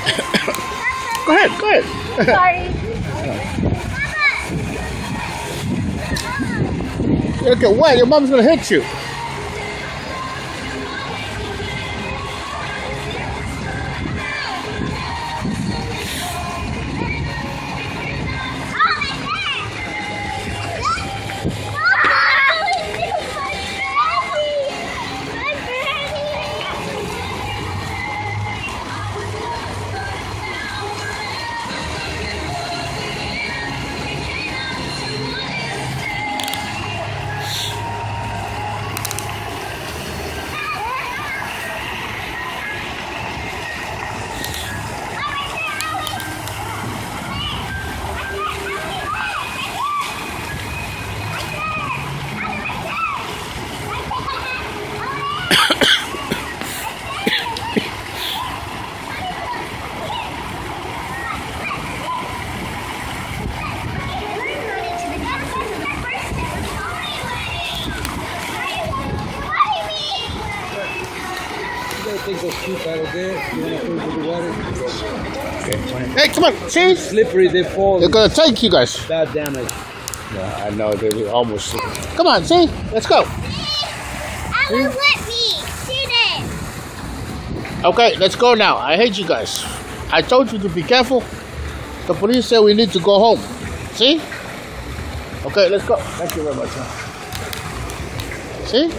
go ahead, go ahead. Sorry. Look at what? Your mom's gonna hit you. You gotta take those feet out of there. You wanna put it the water. Hey, come on. See? Slippery, they fall. They're gonna take you guys. Bad damage. Yeah, I know. They almost. Come on, see? Let's go. I will let me. See this. Okay, let's go now. I hate you guys. I told you to be careful. The police said we need to go home. See? Okay, let's go. Thank you very much. Huh? See?